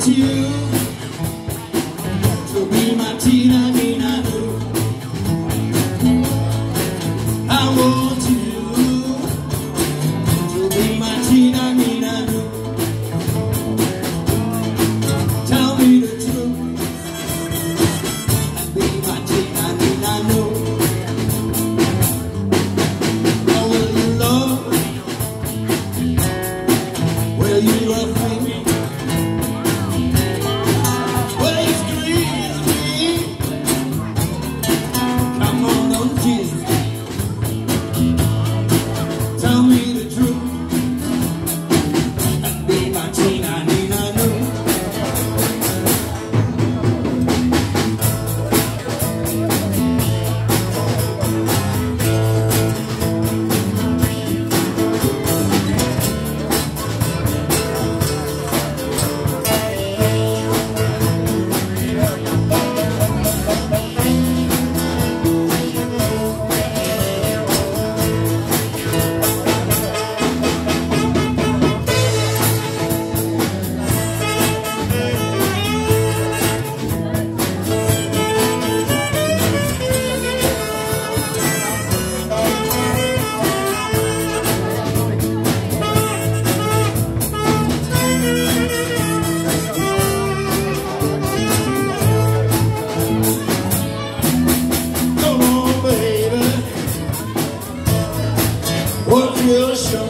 to you. To be my Tina, Nina, You'll show